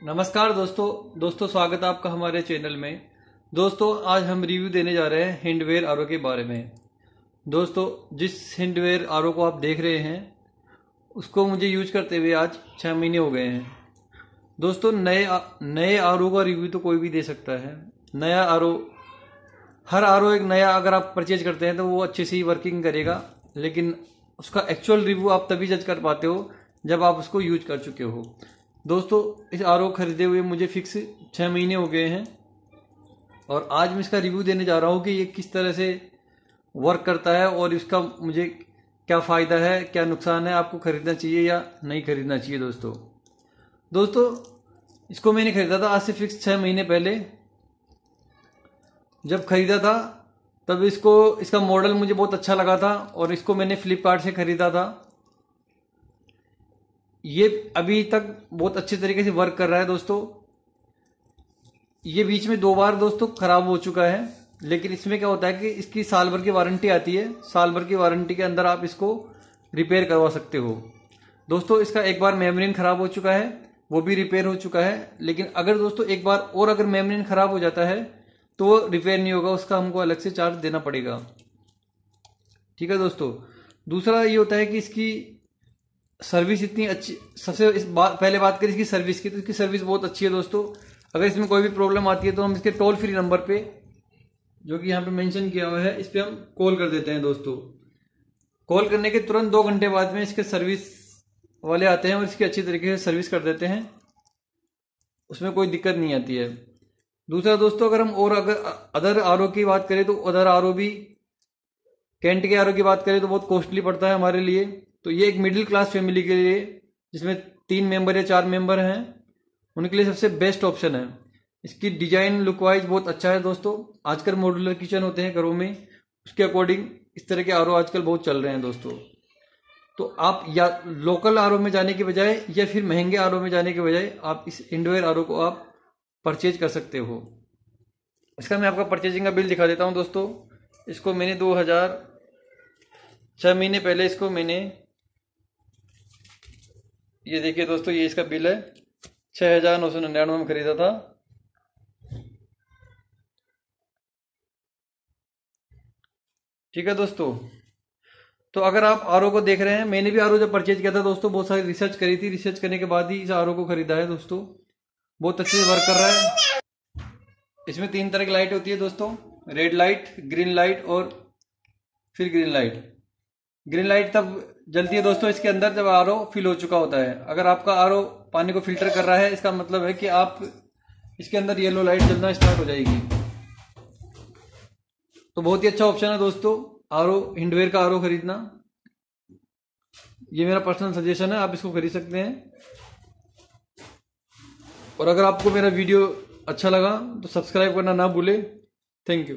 नमस्कार दोस्तों दोस्तों स्वागत है आपका हमारे चैनल में। दोस्तों, आज हम रिव्यू देने जा रहे हैं हिंडवेयर आर के बारे में। दोस्तों, जिस हिंडवेयर आर को आप देख रहे हैं, उसको मुझे यूज़ करते हुए आज छः महीने हो गए हैं। दोस्तों, नए नए आर का रिव्यू तो कोई भी दे सकता है। नया आर हर आर एक नया अगर आप परचेज करते हैं तो वो अच्छे से ही वर्किंग करेगा, लेकिन उसका एक्चुअल रिव्यू आप तभी जज कर पाते हो जब आप उसको यूज़ कर चुके हो। दोस्तों, इस आरओ खरीदे हुए मुझे फिक्स छः महीने हो गए हैं और आज मैं इसका रिव्यू देने जा रहा हूँ कि ये किस तरह से वर्क करता है और इसका मुझे क्या फ़ायदा है, क्या नुकसान है, आपको खरीदना चाहिए या नहीं खरीदना चाहिए दोस्तों। दोस्तों, इसको मैंने खरीदा था आज से फिक्स छः महीने पहले। जब खरीदा था, तब इसको, इसका मॉडल मुझे बहुत अच्छा लगा था और इसको मैंने फ्लिपकार्ट से खरीदा था। ये अभी तक बहुत अच्छे तरीके से वर्क कर रहा है दोस्तों। ये बीच में दो बार दोस्तों खराब हो चुका है, लेकिन इसमें क्या होता है कि इसकी साल भर की वारंटी आती है। साल भर की वारंटी के अंदर आप इसको रिपेयर करवा सकते हो। दोस्तों, इसका एक बार मेमरीन खराब हो चुका है, वो भी रिपेयर हो चुका है, लेकिन अगर दोस्तों एक बार और अगर मेमरीन खराब हो जाता है तो वो रिपेयर नहीं होगा, उसका हमको अलग से चार्ज देना पड़ेगा। ठीक है दोस्तों। दूसरा ये होता है कि इसकी सर्विस इतनी अच्छी, सबसे इस बात, पहले बात करें इसकी सर्विस की तो इसकी सर्विस बहुत अच्छी है दोस्तों। अगर इसमें कोई भी प्रॉब्लम आती है तो हम इसके टोल फ्री नंबर पे, जो कि यहाँ पे मेंशन किया हुआ है, इस पर हम कॉल कर देते हैं दोस्तों। कॉल करने के तुरंत दो घंटे बाद में इसके सर्विस वाले आते हैं और इसकी अच्छी तरीके से सर्विस कर देते हैं। उसमें कोई दिक्कत नहीं आती है। दूसरा दोस्तों, अगर हम और अगर, अदर आरओ की बात करें तो अदर आरओ भी, कैंट के आरओ की बात करें तो बहुत कॉस्टली पड़ता है हमारे लिए। तो ये एक मिडिल क्लास फैमिली के लिए, जिसमें तीन मेंबर या चार मेंबर हैं, उनके लिए सबसे बेस्ट ऑप्शन है। इसकी डिज़ाइन लुक वाइज बहुत अच्छा है दोस्तों। आजकल मॉड्यूलर किचन होते हैं घरों में। उसके अकॉर्डिंग इस तरह के आर आजकल बहुत चल रहे हैं दोस्तों। तो आप या लोकल आर में जाने के बजाय या फिर महँगे आर में जाने के बजाय आप इस इंडोर आर को आप परचेज कर सकते हो। इसका मैं आपका परचेजिंग का बिल दिखा देता हूँ दोस्तों। इसको मैंने दो हज़ार छः महीने पहले इसको मैंने ये देखिए दोस्तों, ये इसका बिल है। छः हज़ार नौ सौ निन्यानवे में खरीदा था। ठीक है दोस्तों। तो अगर आप आरओ को देख रहे हैं, मैंने भी आर जब परचेज किया था दोस्तों, बहुत सारी रिसर्च करी थी। रिसर्च करने के बाद ही इस आरओ को खरीदा है दोस्तों। बहुत अच्छे से वर्क कर रहा है। इसमें तीन तरह की लाइट होती है दोस्तों। रेड लाइट ग्रीन लाइट और फिर ग्रीन लाइट ग्रीन लाइट तब जलती है दोस्तों, इसके अंदर जब आर फिल हो चुका होता है। अगर आपका आरओ पानी को फ़िल्टर कर रहा है, इसका मतलब है कि आप इसके अंदर येलो लाइट जलना स्टार्ट हो जाएगी। तो बहुत ही अच्छा ऑप्शन है दोस्तों, आर हिंडवेयर का आरओ खरीदना। ये मेरा पर्सनल सजेशन है, आप इसको खरीद सकते हैं। और अगर आपको मेरा वीडियो अच्छा लगा तो सब्सक्राइब करना ना भूले। Thank you